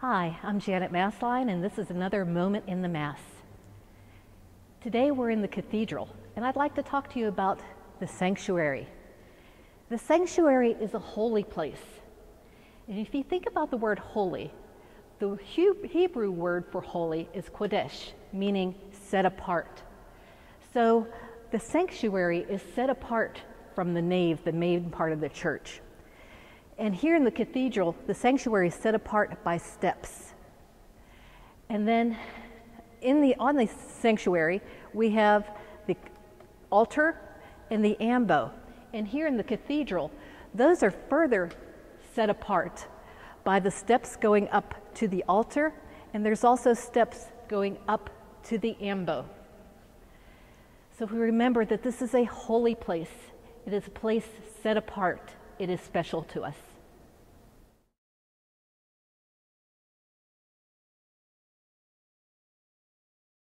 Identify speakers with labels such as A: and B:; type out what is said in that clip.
A: Hi, I'm Janet Massline, and this is another Moment in the Mass. Today we're in the cathedral, and I'd like to talk to you about the sanctuary. The sanctuary is a holy place. And if you think about the word holy, the Hebrew word for holy is kodesh, meaning set apart. So the sanctuary is set apart from the nave, the main part of the church. And here in the cathedral, the sanctuary is set apart by steps. And then in the, on the sanctuary, we have the altar and the ambo. And here in the cathedral, those are further set apart by the steps going up to the altar, and there's also steps going up to the ambo. So if we remember that this is a holy place. It is a place set apart. It is special to us.